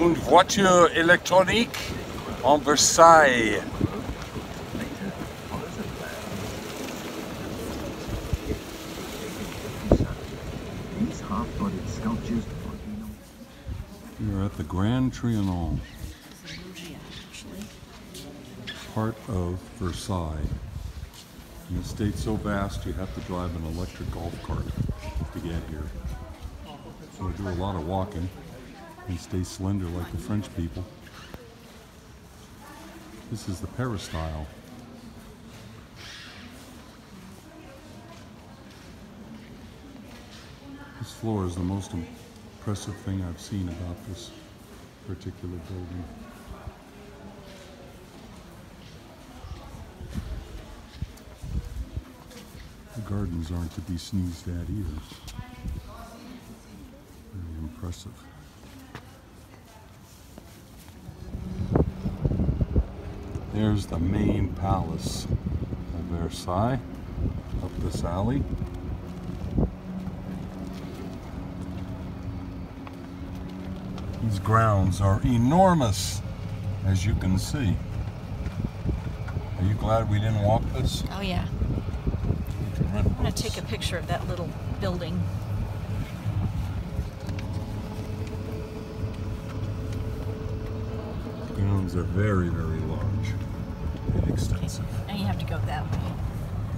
une voiture électronique en Versailles. These half-bodied sculptures We're at the Grand Trianon, part of Versailles. An estate so vast you have to drive an electric golf cart to get here. So we do a lot of walking and stay slender like the French people. This is the peristyle. This floor is the most impressive thing I've seen about this particular building. The gardens aren't to be sneezed at either. Very impressive. There's the main palace of Versailles up this alley. These grounds are enormous, as you can see. Are you glad we didn't walk this? Oh yeah. We can rent I'm gonna take a picture of that little building. grounds are very, very and extensive. And you have to go that way.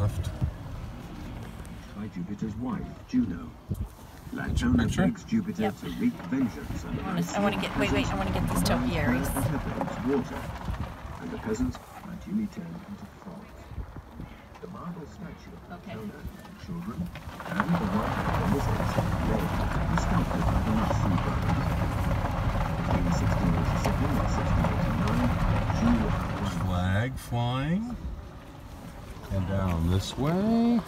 Left. by Jupiter's wife, Juno. Latona picture? begs Jupiter Yep. to wreak vengeance and I wanna- I wanna get- wait, wait, I wanna get these topiaries. water, and the peasants are duly turned into frogs. The marble statue of Okay. Latona and children and Flag flying. And down this way.